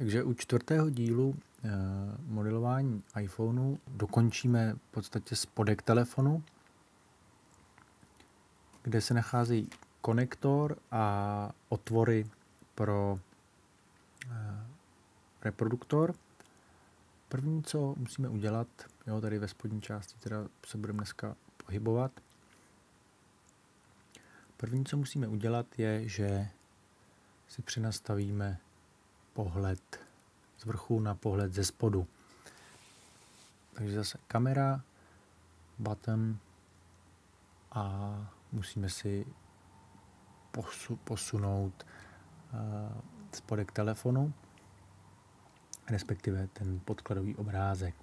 Takže u čtvrtého dílu eh, modelování iPhoneu dokončíme v podstatě spodek telefonu, kde se nachází konektor a otvory pro eh, reproduktor. První, co musíme udělat, jo, tady ve spodní části teda se budeme dneska pohybovat. První, co musíme udělat, je, že si přenastavíme pohled z vrchu na pohled ze spodu. Takže zase kamera, button a musíme si posu, posunout uh, spodek telefonu, respektive ten podkladový obrázek.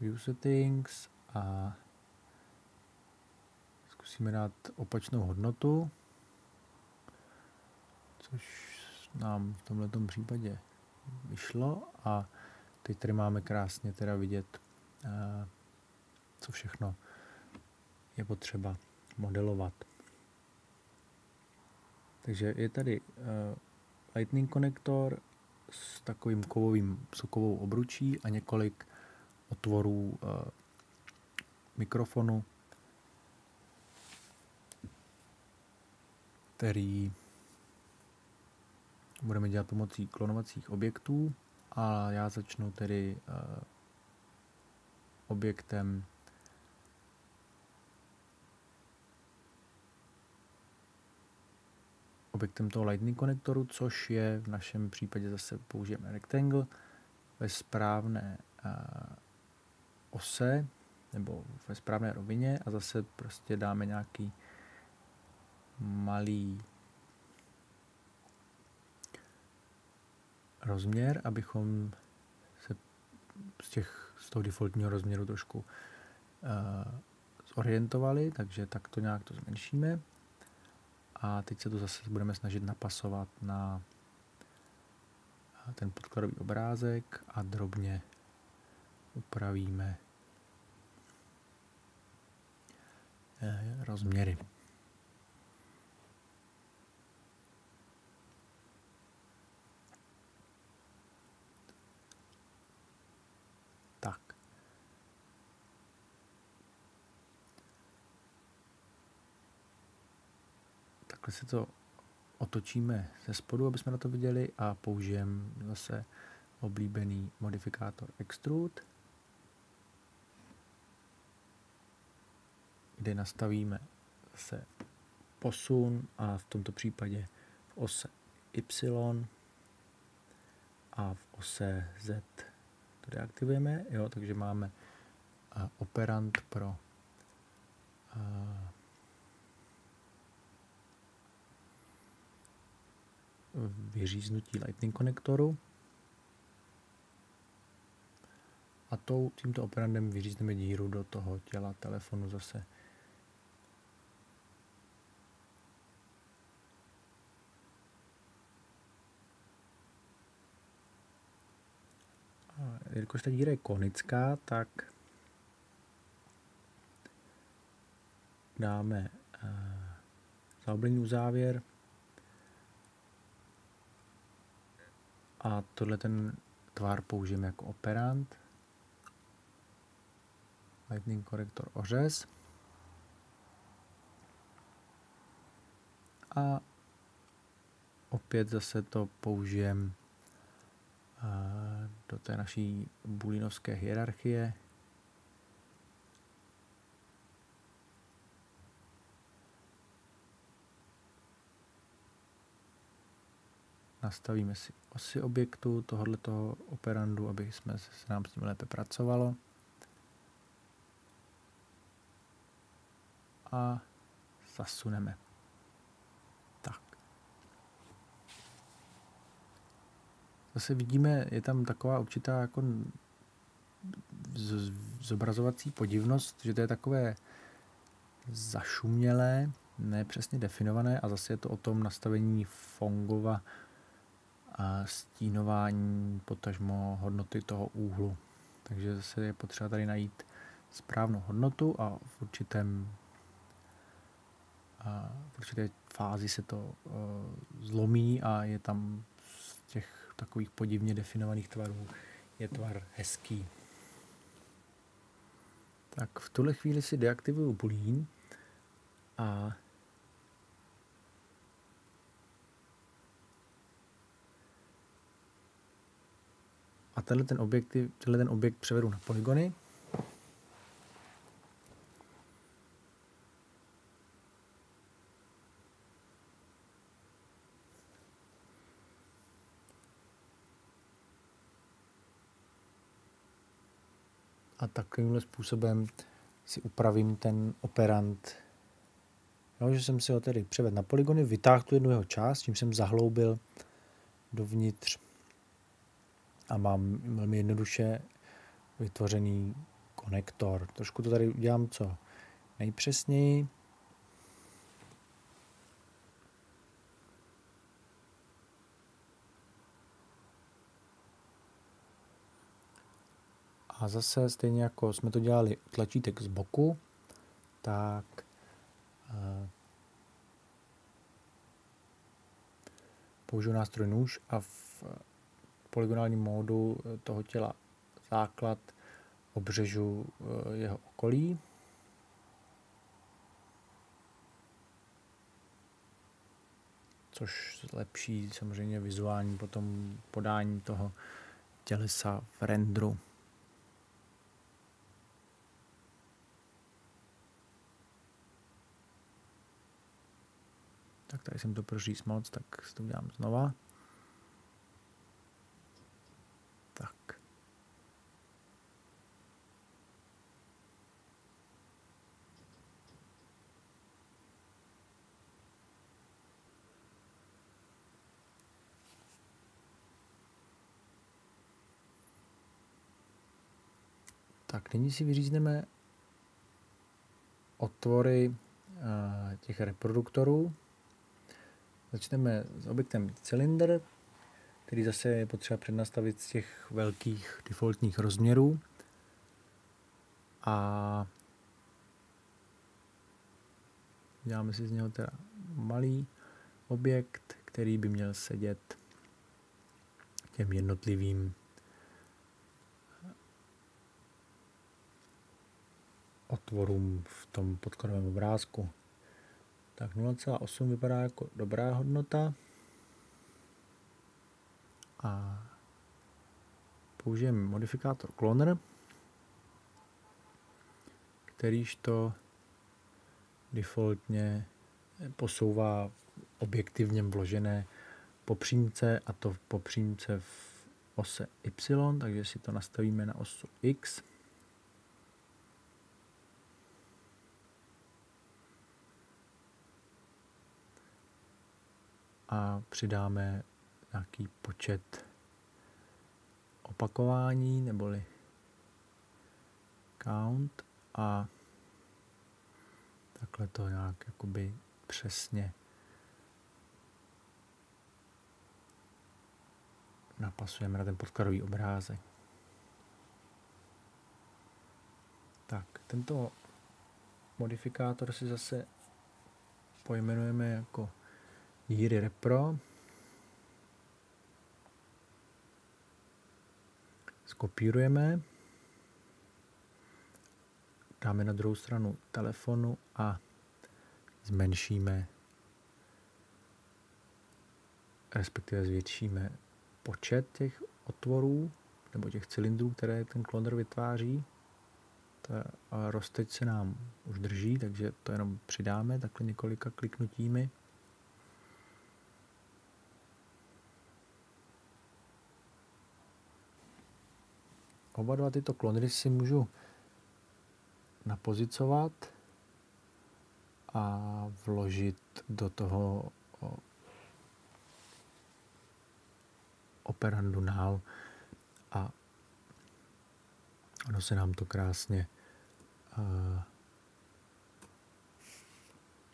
View settings a zkusíme dát opačnou hodnotu, což nám v tomto případě vyšlo a teď tady máme krásně teda vidět, eh, co všechno je potřeba modelovat. Takže je tady eh, lightning konektor s takovým kovovým sokovou obručí a několik otvorů eh, mikrofonu, který budeme dělat pomocí klonovacích objektů. A já začnu tedy uh, objektem objektem toho lightning konektoru, což je v našem případě zase použijeme rectangle ve správné uh, ose nebo ve správné rovině a zase prostě dáme nějaký malý rozměr, abychom se z, těch, z toho defaultního rozměru trošku uh, zorientovali, takže tak to nějak to zmenšíme. A teď se to zase budeme snažit napasovat na ten podkladový obrázek a drobně upravíme eh, rozměry. Takhle si to otočíme ze spodu, aby jsme na to viděli a použijeme zase oblíbený modifikátor Extrude, kde nastavíme zase posun a v tomto případě v ose Y a v ose Z to deaktivujeme, jo, takže máme operant pro vyříznutí Lightning konektoru. A tou, tímto operandem vyřízneme díru do toho těla telefonu zase. Jelikož ta díra je konická, tak dáme uh, zaoblený uzávěr A tohle ten tvar použijeme jako operant. Lightning korektor ořez. A opět zase to použijem do té naší bulinovské hierarchie. Nastavíme si osy objektu tohoto operandu, aby jsme se nám s tím lépe pracovalo. A zasuneme. Tak. Zase vidíme, je tam taková určitá jako zobrazovací podivnost, že to je takové zašumělé, nepřesně definované a zase je to o tom nastavení Fongova stínování, potažmo hodnoty toho úhlu. Takže zase je potřeba tady najít správnou hodnotu a v určitém a v určité fázi se to uh, zlomí a je tam z těch takových podivně definovaných tvarů je tvar hezký. Tak v tuhle chvíli si deaktivuju bulín a tenhle ten objekt, tenhle ten objekt převedu na polygony. A takovýmhle způsobem si upravím ten operant. Jo, že jsem si ho tedy převedl na polygony, vytáhl tu jednu jeho část, tím jsem zahloubil dovnitř a mám velmi jednoduše vytvořený konektor. Trošku to tady udělám co nejpřesněji. A zase stejně jako jsme to dělali tlačítek z boku, tak uh, použiju nástroj nůž a v polygonálním módu eh, toho těla základ obřežu eh, jeho okolí. Což zlepší samozřejmě vizuální potom podání toho tělesa v rendru. Tak tady jsem to proříz moc, tak to udělám znova. Tak. Tak, nyní si vyřízneme otvory eh, těch reproduktorů. Začneme s objektem cylinder, který zase je potřeba přednastavit z těch velkých defaultních rozměrů. A děláme si z něho teda malý objekt, který by měl sedět těm jednotlivým otvorům v tom podkladovém obrázku. Tak 0,8 vypadá jako dobrá hodnota a použijeme modifikátor cloner, kterýž to defaultně posouvá objektivně vložené popřímce a to popřímce v ose Y, takže si to nastavíme na osu X. A přidáme nějaký počet opakování neboli count a takhle to nějak jakoby přesně napasujeme na ten podkladový obrázek. Tak, tento modifikátor si zase pojmenujeme jako Jiry Repro. skopírujeme, dáme na druhou stranu telefonu a zmenšíme, respektive zvětšíme počet těch otvorů nebo těch cylindrů, které ten kloner vytváří. Ta rozteď se nám už drží, takže to jenom přidáme takhle několika kliknutími. Oba dva tyto klonry si můžu napozicovat a vložit do toho operandu nál a ono se nám to krásně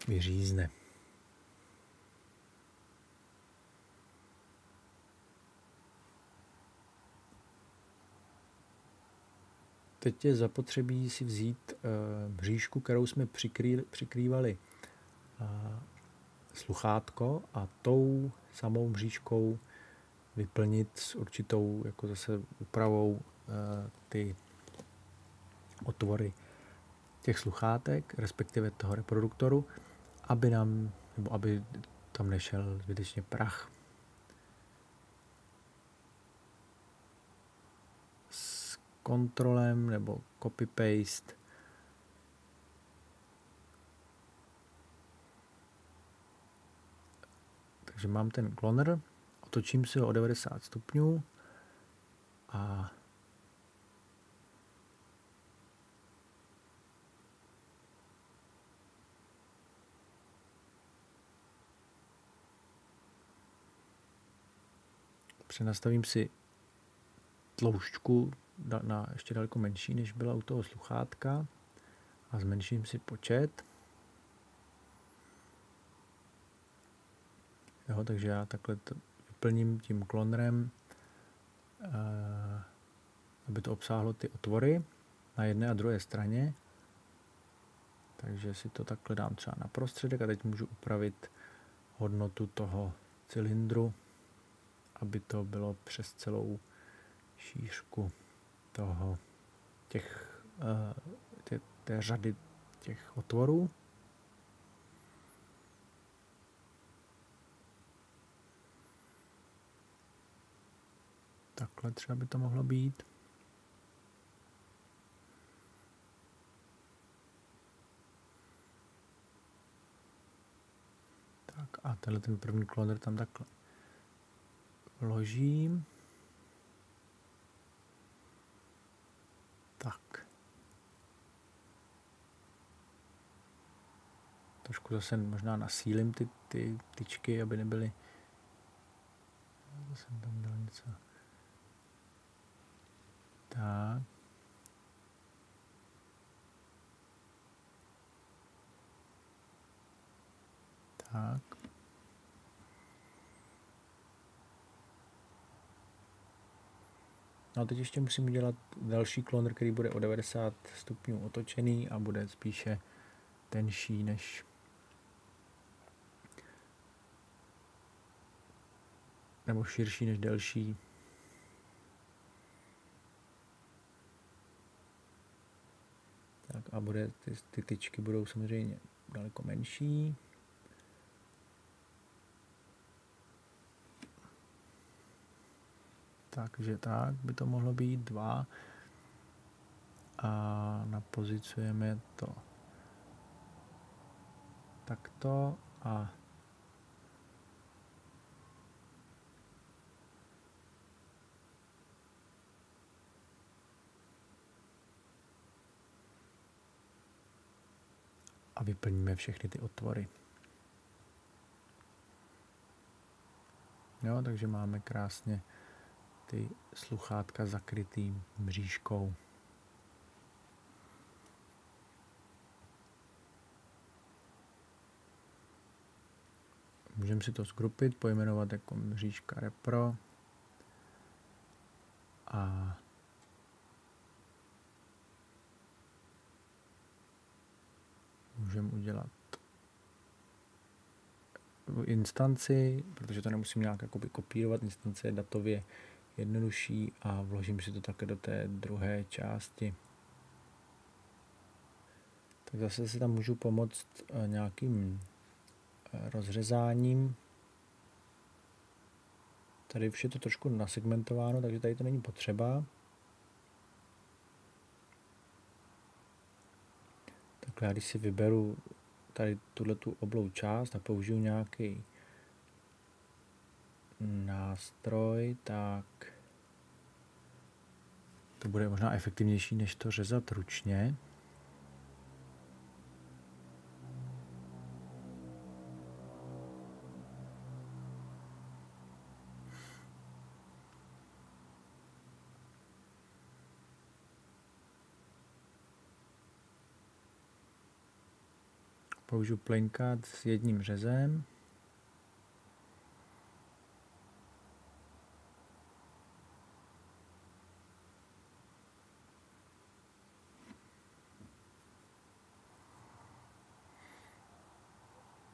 vyřízne. Teď je zapotřebí si vzít uh, mřížku, kterou jsme přikrý, přikrývali uh, sluchátko a tou samou mřížkou vyplnit s určitou jako zase úpravou uh, ty otvory těch sluchátek, respektive toho reproduktoru, aby nám, nebo aby tam nešel zbytečně prach. Kontrolem nebo copy-paste. Takže mám ten kloner, otočím si ho o 90 stupňů a přenastavím si tloušťku na ještě daleko menší, než byla u toho sluchátka a zmenším si počet. Jo, takže já takhle to vyplním tím klonrem, eh, aby to obsáhlo ty otvory na jedné a druhé straně. Takže si to takhle dám třeba na prostředek a teď můžu upravit hodnotu toho cylindru aby to bylo přes celou šířku toho těch, uh, tě, té řady těch otvorů. Takhle třeba by to mohlo být. Tak a tenhle ten první kloner tam takhle vložím. Tak. Trošku zase možná nasílím ty, ty tyčky, aby nebyly... Zase tam dal něco. Tak. Tak. No a teď ještě musím udělat další kloner, který bude o 90 stupňů otočený a bude spíše tenší než nebo širší než delší. Tak a bude, ty, ty tyčky budou samozřejmě daleko menší. takže tak by to mohlo být dva a napozicujeme to takto a a vyplníme všechny ty otvory. Jo, takže máme krásně ty sluchátka zakrytý mřížkou. Můžeme si to zgrupit, pojmenovat jako mřížka repro a můžeme udělat instanci, protože to nemusím nějak jakoby kopírovat, instance je datově jednodušší a vložím si to také do té druhé části. Tak zase si tam můžu pomoct eh, nějakým eh, rozřezáním. Tady už je to trošku nasegmentováno, takže tady to není potřeba. Já když si vyberu tady tuhle tu oblou část a použiju nějaký nástroj, tak to bude možná efektivnější, než to řezat ručně. můžu plinkat s jedním řezem.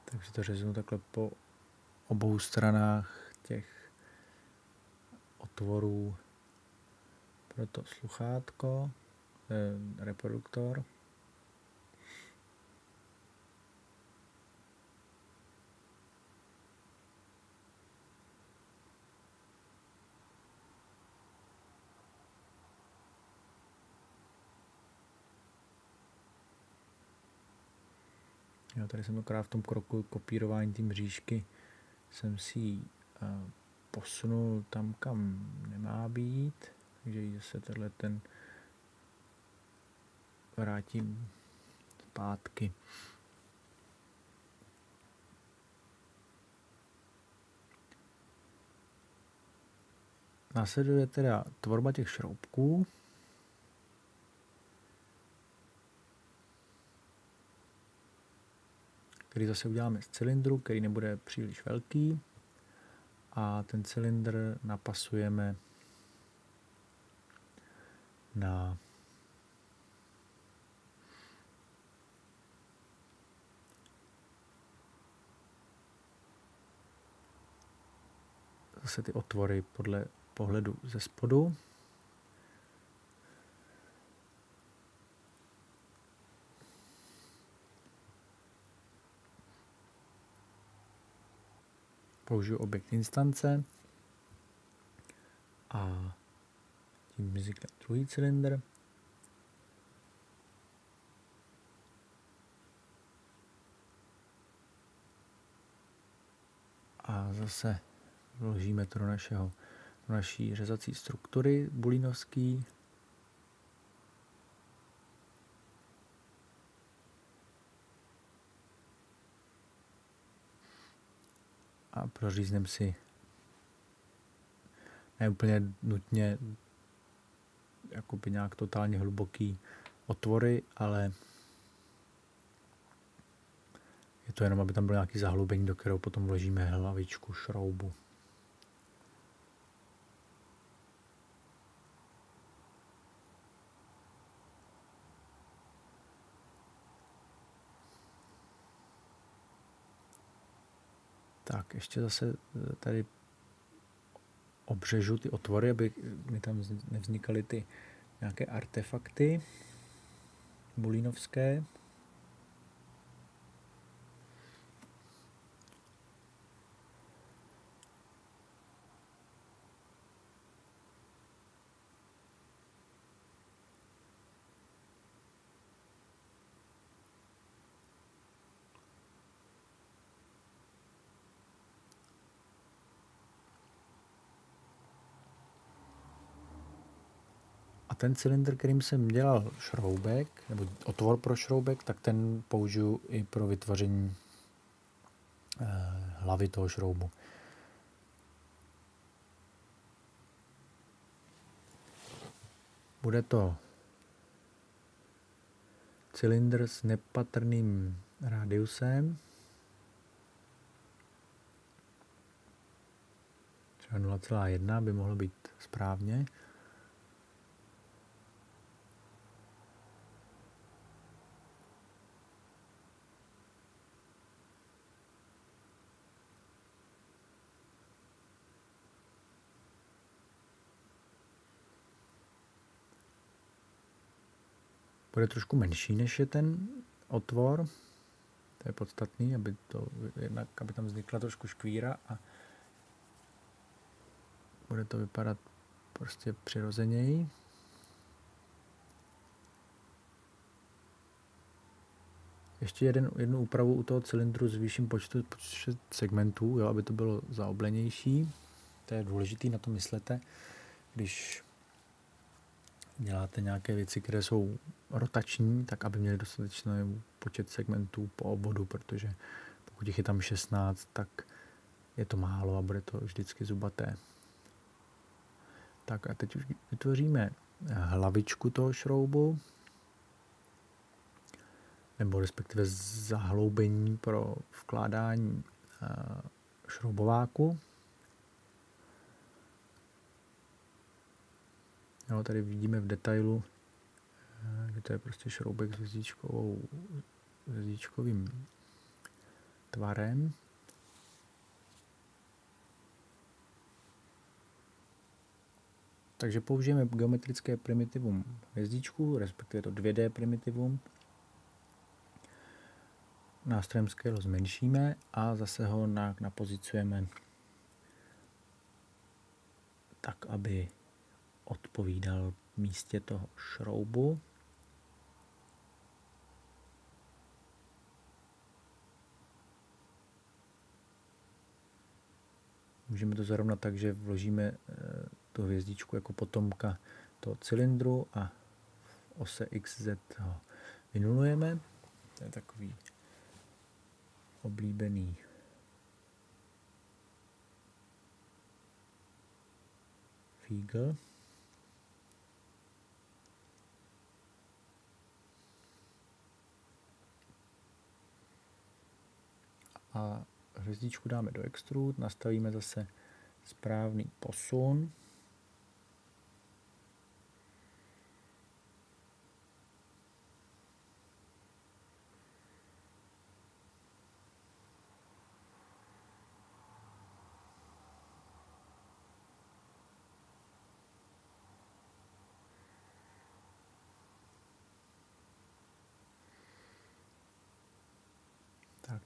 Takže to řeznu takhle po obou stranách těch otvorů pro to sluchátko, eh, reproduktor. Tady jsem akorát v tom kroku kopírování té mřížky jsem si ji uh, posunul tam, kam nemá být, takže ji zase tenhle ten vrátím zpátky. Následuje teda tvorba těch šroubků. Který zase uděláme z cylindru, který nebude příliš velký a ten cylindr napasujeme na zase ty otvory podle pohledu ze spodu. Použiju objekt instance a tím vznikne druhý cylinder. A zase vložíme to do, našeho, do naší řezací struktury bulínovský. A proříznem si ne úplně nutně jakoby nějak totálně hluboký otvory, ale je to jenom, aby tam bylo nějaký zahlubení, do kterého potom vložíme hlavičku šroubu. Tak, ještě zase eh, tady obřežu ty otvory, aby mi tam nevznikaly ty nějaké artefakty bulínovské. Ten cylindr, kterým jsem dělal šroubek, nebo otvor pro šroubek, tak ten použiju i pro vytvoření eh, hlavy toho šroubu. Bude to cylindr s nepatrným rádiusem. Třeba 0,1 by mohlo být správně. Bude trošku menší, než je ten otvor. To je podstatný, aby, to, jednak, aby tam vznikla trošku škvíra a bude to vypadat prostě přirozeněji. Ještě jeden, jednu úpravu u toho cylindru zvýším počtu, počtu segmentů, jo, aby to bylo zaoblenější. To je důležité, na to myslete, když děláte nějaké věci, které jsou rotační, tak aby měli dostatečný počet segmentů po obvodu, protože pokud jich je tam 16, tak je to málo a bude to vždycky zubaté. Tak a teď už vytvoříme hlavičku toho šroubu, nebo respektive zahloubení pro vkládání eh, šroubováku. Jo, tady vidíme v detailu, že to je prostě šroubek s hvězdičkovou, hvězdičkovým tvarem. Takže použijeme geometrické primitivum hvězdičku, respektive to 2D primitivum. Nástrojem scale zmenšíme a zase ho napozicujeme tak, aby odpovídal místě toho šroubu. Můžeme to zarovnat tak, že vložíme eh, tu hvězdičku jako potomka toho cylindru a v ose XZ ho vynulujeme. To je takový oblíbený fígl. A hvězdičku dáme do extrude, nastavíme zase správný posun.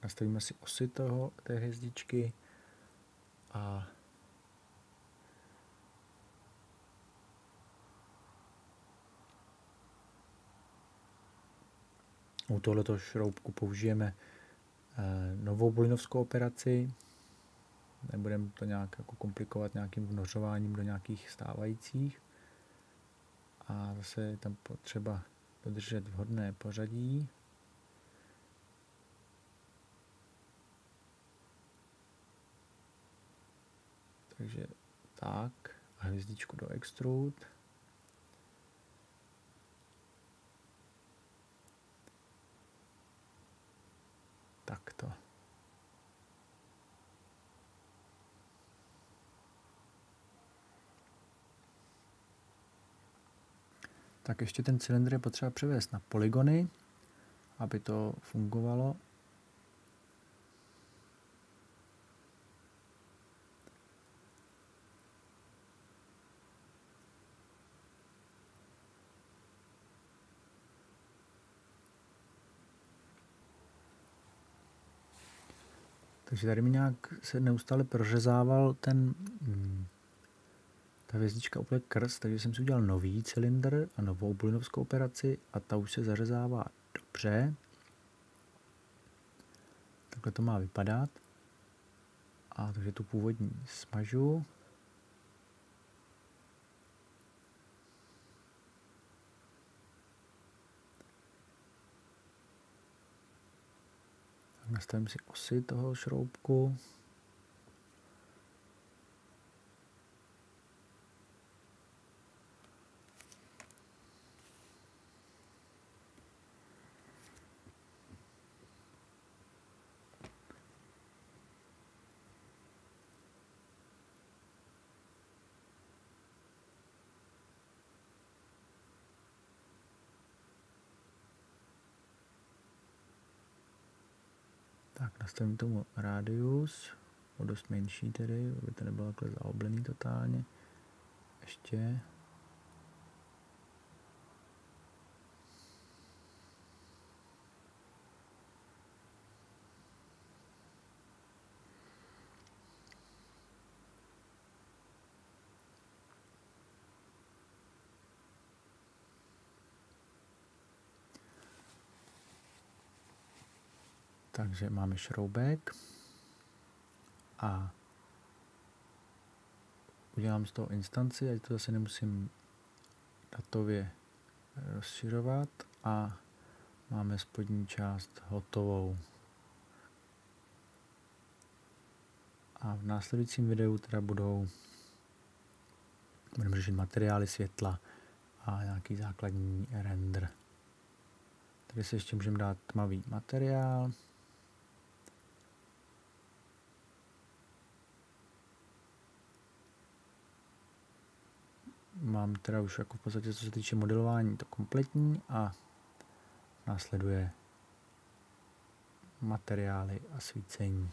Nastavíme si osy toho, té hvězdičky a u tohoto šroubku použijeme eh, novou bolinovskou operaci. Nebudeme to nějak jako komplikovat nějakým vnořováním do nějakých stávajících. A zase je tam potřeba dodržet vhodné pořadí. Takže tak a hvězdičku do extrude. Takto. Tak ještě ten cylindr je potřeba převést na polygony, aby to fungovalo Takže tady mi nějak se neustále prořezával ten, hmm, ta hvězdička úplně krst, takže jsem si udělal nový cylindr a novou bolinovskou operaci a ta už se zařezává dobře. Takhle to má vypadat. A takže tu původní smažu. Nastavím si osy toho šroubku. Tak nastavím tomu radius, o dost menší tedy, aby to nebylo takhle zaoblený totálně. Ještě. Takže máme šroubek a udělám z toho instanci, ať to zase nemusím datově rozšiřovat a máme spodní část hotovou. A v následujícím videu teda budou budeme řešit materiály světla a nějaký základní render. Tady si ještě můžeme dát tmavý materiál. Mám teda už jako v podstatě, co se týče modelování, to kompletní a následuje materiály a svícení.